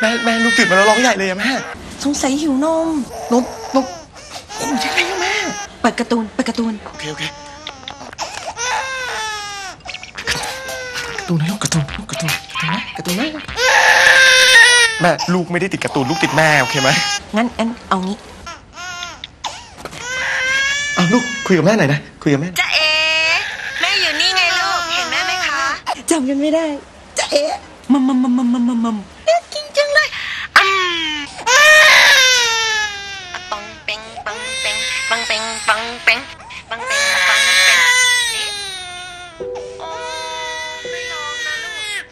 แม่แม่ลูกตื่นมาแล้วร้องใหญ่เลยอะแม่ สงสัยหิวนม นมนมโอ้ยยังไงอะแม่ เปิดการ์ตูน เปิดการ์ตูน โอเคโอเคการ์ตูนนะลูกการ์ตูนลูกการ์ตูนการ์ตูนนะการ์ตูนนะแม่ลูกไม่ได้ติดการ์ตูนลูกติดแม่โอเคไหมงั้นงั้นเอางี้อ้าวลูกคุยกับแม่หน่อยนะคุยกับแม่ จะเอ แม่อยู่นี่ไงลูก เห็นแม่ไหมคะจำกันไม่ได้จะเอ๊ะมัมมัมมัมมัมมัมมัม เป้งบังเป้งบังเป้งโอ้ไม่ร้องนะลูก